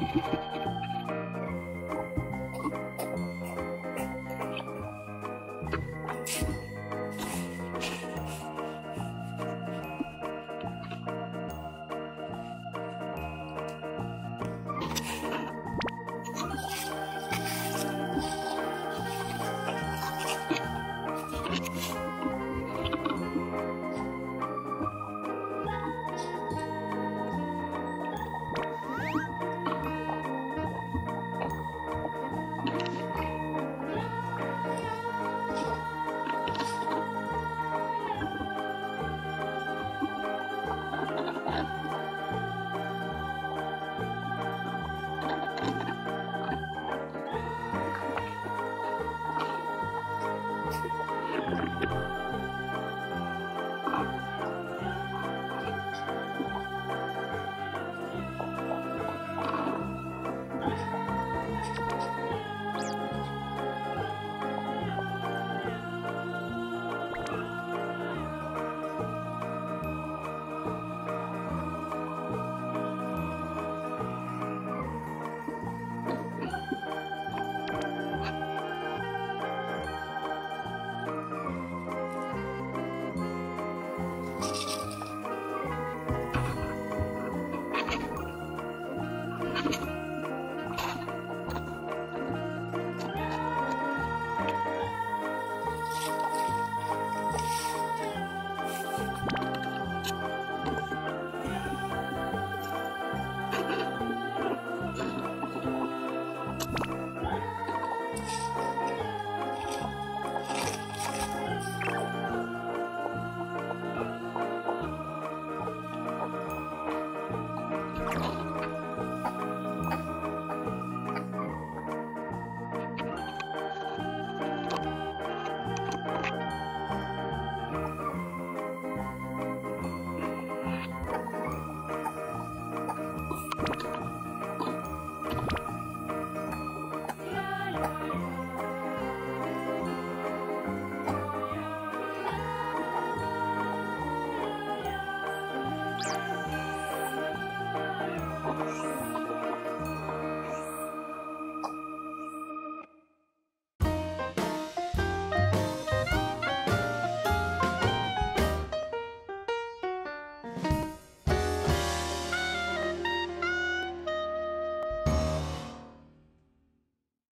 you yeah, you